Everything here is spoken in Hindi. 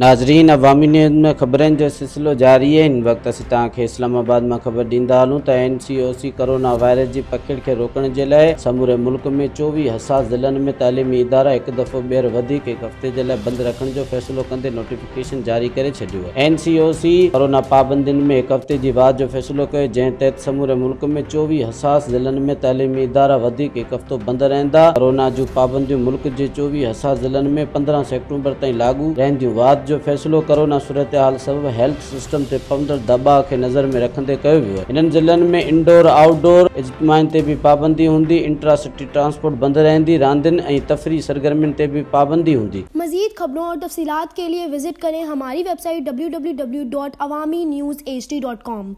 नाज़रीन अवामी न्यूज़ में ख़बरनि जो सिलसिलो जारी है। हिन वक़्तु असीं तव्हांखे इस्लामाबाद माँ ख़बर ॾींदा हलूं त N C O C corona virus जी पकड़ खे रोकण जे लाइ समूरे मुल्क में चोवीह हसास ज़िलनि में तइलीमी इदारा हिकु दफ़ो वधीक हिकु हफ़्ते जे लाइ बंदि रखण जो फ़ैसिलो कंदे नोटिफिकेशन जारी करे आहे। N C O C corona पाबंदियुनि में हिकु हफ़्ते जी वाध जो फ़ैसिलो कयो, जंहिं तहत समूरे मुल्क में चोवीह हसास ज़िलनि में तइलीमी इदारा वधीक हिकु हफ़्तो बंदि रहंदा। कोरोना जूं पाबंदियूं मुल्क जे चोवीह हसास ज़िलनि में पंद्रहं सेप्टेंबर ताईं लागू रहंदियूं। जो फ़ैसिलो कोरोना सूरत हाल सब हेल्थ सिस्टम ते पवंदड़ दबा खे नज़र में रखंदे कयो वियो ज़िलनि में इंडोर आउटडोर इजमान ते बि पाबंदी हूंदी इंट्रासिटी ट्रांसपोर्ट बंद रही रांदियुनि ऐं तफ़री सरगर्मियुनि ते बि पाबंदी हूंदी। मजीद खबरों और तफसीत के लिए विज़िट करें हमारी website W W W dot Awami news H D dot com